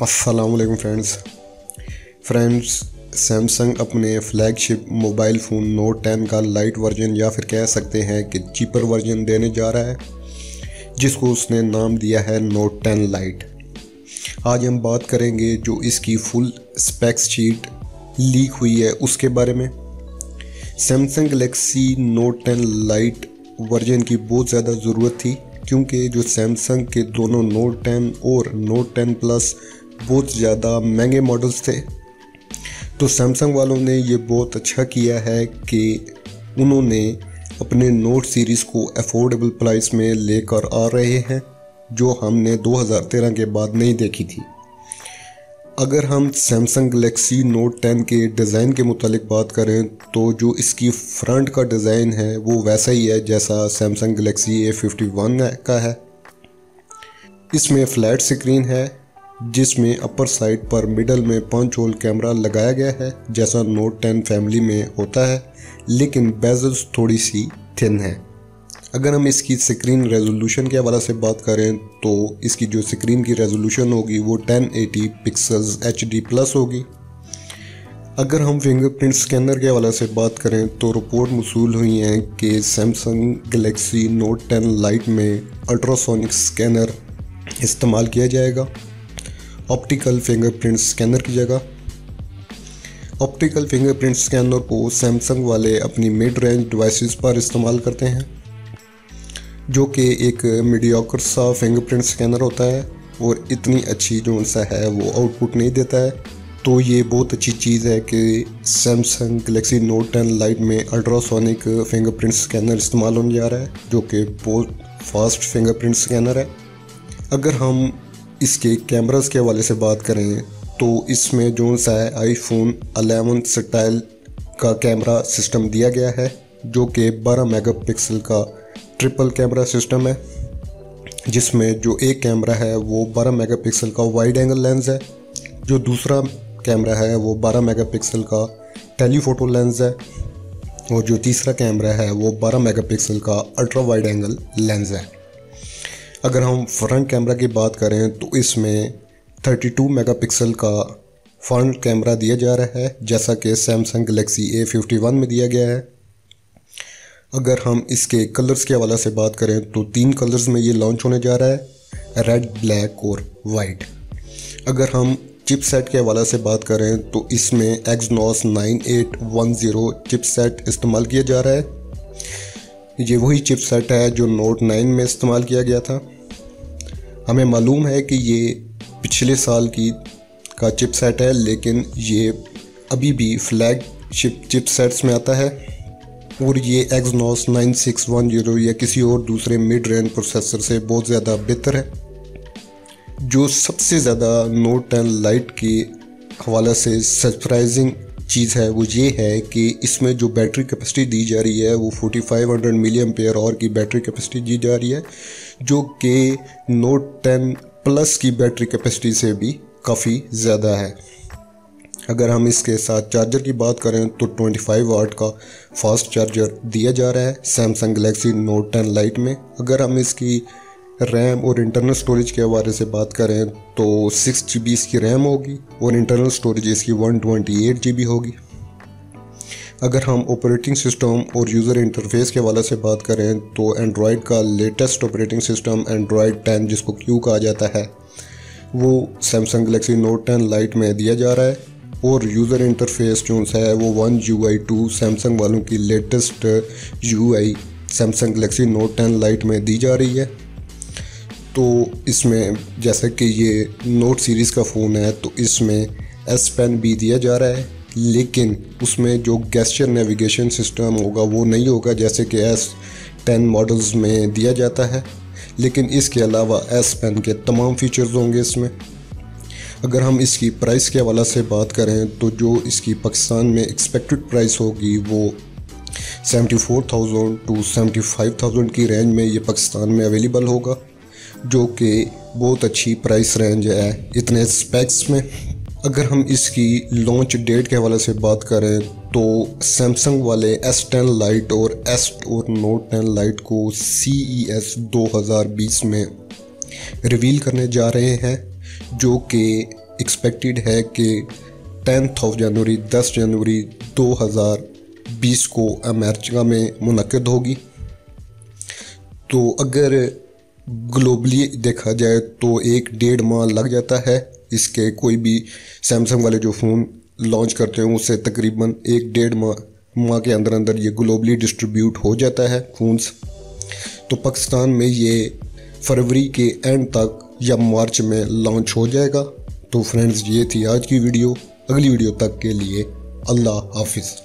السلام علیکم friends. Friends, Samsung اپنے flagship mobile phone note ten کا لائٹ ورژن یا پھر کہہ سکتے ہیں کہ چیپر ورژن دینے جا رہا ہے، جس کو اس نے نام دیا ہے نوٹ ٹین لائٹ۔ آج ہم بات کریں گے جو اس کی فل اسپیکس شیٹ لیک ہوئی ہے، اس کے بارے میں۔ Samsung Galaxy note ten lite version کی بہت زیادہ ضرورت تھی، کیونکہ جو سیمسنگ کے دونوں نوٹ ٹین اور نوٹ ٹین پلس بہت زیادہ مہنگے ماڈلز تھے۔ تو سیمسنگ والوں نے یہ بہت اچھا کیا ہے کہ انہوں نے اپنے نوٹ سیریز کو افورڈیبل پرائس میں لے کر آ رہے ہیں، جو ہم نے دو ہزار تیرہ کے بعد نہیں دیکھی تھی۔ اگر ہم سیمسنگ گلیکسی نوٹ ٹین کے ڈیزائن کے متعلق بات کریں تو جو اس کی فرنٹ کا ڈیزائن ہے، وہ ویسا ہی ہے جیسا Samsung Galaxy A fifty one کا ہے۔ اس میں فلیٹ سکرین ہے۔ جس میں اپر سائڈ پر مڈل میں پانچ ہول کیمرہ لگایا گیا ہے، جیسا نوٹ ٹین فیملی میں ہوتا ہے، لیکن بیزلز تھوڑی سی تھن ہے اگر ہم اس کی سکرین ریزولوشن کے حوالہ سے بات کریں تو اس کی جو سکرین کی ریزولوشن ہوگی وہ ten eighty pixels H D plus ہوگی۔ اگر ہم فنگر پرنٹ سکینر کے حوالے سے بات کریں تو رپورٹ مصول ہوئی ہیں کہ Samsung Galaxy Note ten Lite میں الٹراسونک سکینر استعمال کیا جائے گا۔ آپٹیکل فنگر پرنٹ سکینر کی جگہ. آپٹیکل فنگر پرنٹ سکینر کو سیمسنگ والے اپنی میڈ رینج ڈیوائسز پر استعمال کرتے ہیں، جو کہ ایک میڈیوکر سا فنگر پرنٹ سکینر ہوتا ہے اور اتنی اچھی جو سا ہے وہ آؤٹ پٹ نہیں دیتا ہے۔ تو یہ بہت اچھی چیز ہے کہ Samsung Galaxy Note ten Lite میں الٹراسونک فنگر پرنٹ سکینر استعمال ہونے جا رہا ہے، جو کہ بہت فاسٹ فنگر پرنٹ سکینر ہے۔ اگر ہم اس کے کیمراز کے حوالے سے بات کریں تو اس میں جو سا ہے آئی فون الیون سٹائل کا کیمرہ سسٹم دیا گیا ہے، جو کہ بارہ میگا پکسل کا ٹرپل کیمرہ سسٹم ہے، جس میں جو ایک کیمرہ ہے وہ بارہ میگا پکسل کا وائڈ اینگل لینز ہے، جو دوسرا کیمرہ ہے وہ بارہ میگا پکسل کا ٹیلی فوٹو لینز ہے، اور جو تیسرا کیمرہ ہے وہ بارہ میگا پکسل کا الٹرا وائڈ اینگل لینز ہے۔ اگر ہم فرنٹ کیمرہ کی بات کریں تو اس میں 32 میگا پکسل کا فرنٹ کیمرہ دیا جا رہا ہے، جیسا کہ Samsung Galaxy A fifty one میں دیا گیا ہے۔ اگر ہم اس کے کلرز کے حوالہ سے بات کریں تو تین کلرز میں یہ لانچ ہونے جا رہا ہے ریڈ بلیک اور وائٹ اگر ہم چپ سیٹ کے حوالہ سے بات کریں تو اس میں Exynos nine eight one zero chipset استعمال کیا جا رہا ہے۔ یہ وہی چپ سیٹ ہے جو نوٹ نائن میں استعمال کیا گیا تھا۔ ہمیں معلوم ہے کہ یہ پچھلے سال کی کا چپ سیٹ ہے، لیکن یہ ابھی بھی فلیگ شپ چپ سیٹس میں آتا ہے اور یہ Exynos nine six one zero یا کسی اور دوسرے مڈ رینج پروسیسر سے بہت زیادہ بہتر ہے۔ جو سب سے زیادہ نوٹ ٹین لائٹ کے حوالہ سے سرپرائزنگ چیز ہے وہ یہ ہے کہ اس میں جو بیٹری کیپیسٹی دی جا رہی ہے وہ forty five hundred milliampere اور کی بیٹری کیپیسٹی دی جا رہی ہے۔ جو کہ نوٹ ٹین پلس کی بیٹری کیپیسٹی سے بھی کافی زیادہ ہے۔ اگر ہم اس کے ساتھ چارجر کی بات کریں تو ٹوئنٹی فائیو واٹ کا فاسٹ چارجر دیا جا رہا ہے Samsung Galaxy note ten lite میں۔ اگر ہم اس کی ریم اور انٹرنل سٹوریج کے حوالے سے بات کریں تو سکس جی بی اس کی ریم ہوگی اور انٹرنل سٹوریج اس کی one twenty eight G B ہوگی۔ اگر ہم آپریٹنگ سسٹم اور یوزر انٹرفیس کے حوالے سے بات کریں تو اینڈرائڈ کا latest operating system Android ten جس کو کیو کہا جاتا ہے، وہ Samsung Galaxy note ten lite میں دیا جا رہا ہے اور یوزر انٹرفیس جو ہے وہ one U I two Samsung والوں کی latest U I Samsung Galaxy note ten lite میں دی جا رہی ہے۔ تو اس میں جیسا کہ یہ نوٹ سیریز کا فون ہے، تو اس میں ایس پین بھی دیا جا رہا ہے۔ لیکن اس میں جو گیسچر نیویگیشن سسٹم ہوگا وہ نہیں ہوگا جیسے کہ ایس ٹین ماڈلز میں دیا جاتا ہے۔ لیکن اس کے علاوہ ایس پین کے تمام فیچرز ہوں گے اس میں۔ اگر ہم اس کی پرائس کے حوالہ سے بات کریں تو جو اس کی پاکستان میں ایکسپیکٹڈ پرائس ہوگی وہ seventy four thousand to seventy five thousand کی رینج میں یہ پاکستان میں اویلیبل ہوگا، جو کہ بہت اچھی پرائس رینج ہے اتنے اسپیکس میں۔ اگر ہم اس کی لانچ ڈیٹ کے حوالے سے بات کریں تو سیمسنگ والے ایس ٹین لائٹ اور ایس اور نوٹ ٹین لائٹ کو سی ای ایس دو ہزار بیس میں ریویل کرنے جا رہے ہیں، جو کہ ایکسپیکٹڈ ہے کہ ٹینتھ آف جنوری دس جنوری دو ہزار بیس کو امریکہ میں منعقد ہوگی۔ تو اگر گلوبلی دیکھا جائے تو ایک ڈیڑھ ماہ لگ جاتا ہے۔ اس کے کوئی بھی سیمسنگ والے جو فون لانچ کرتے ہیں اسے تقریباً ایک ڈیڑھ ماہ ماہ کے اندر اندر یہ گلوبلی ڈسٹریبیوٹ ہو جاتا ہے فونز تو پاکستان میں یہ فروری کے اینڈ تک یا مارچ میں لانچ ہو جائے گا۔ تو فرینڈز یہ تھی آج کی ویڈیو۔ اگلی ویڈیو تک کے لیے اللہ حافظ۔